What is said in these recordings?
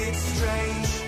It's strange,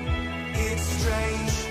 It's strange,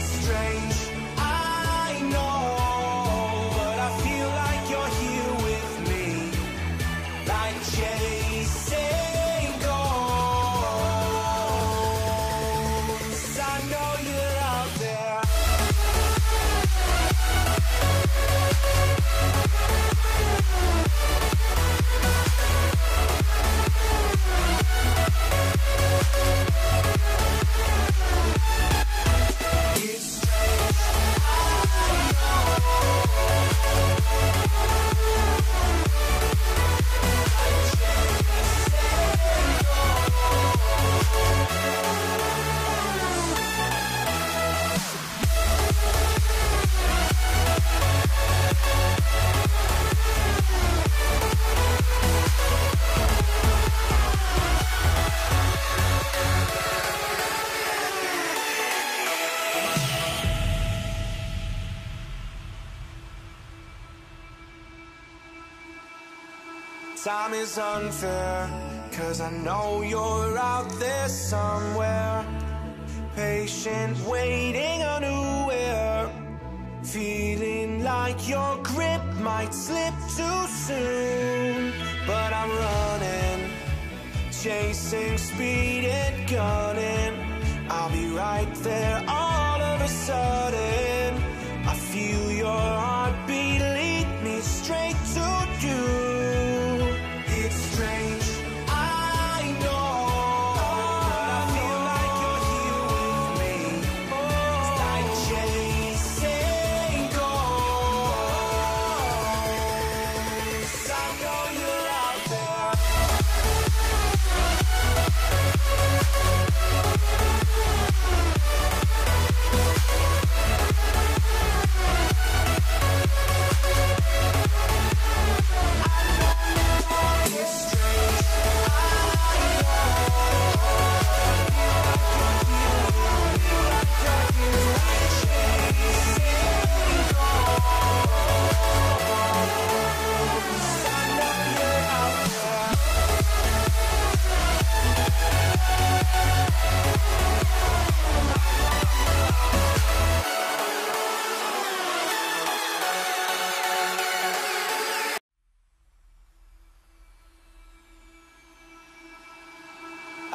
It's strange, I know, Time is unfair, cause I know you're out there somewhere. Patient, waiting unaware. Feeling like your grip might slip too soon. But I'm running, chasing speed and gunning. I'll be right there all of a sudden.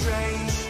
Strange,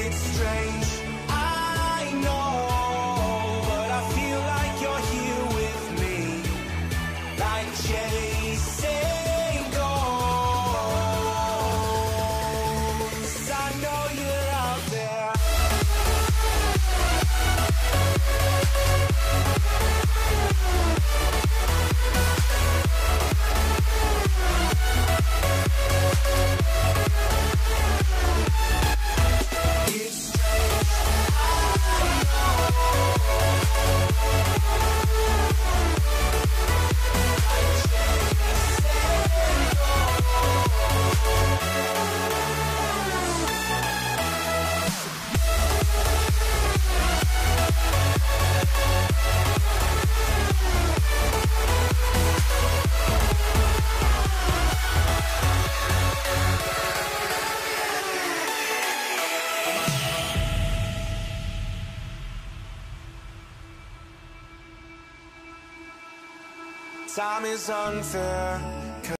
It's strange, I know, is unfair.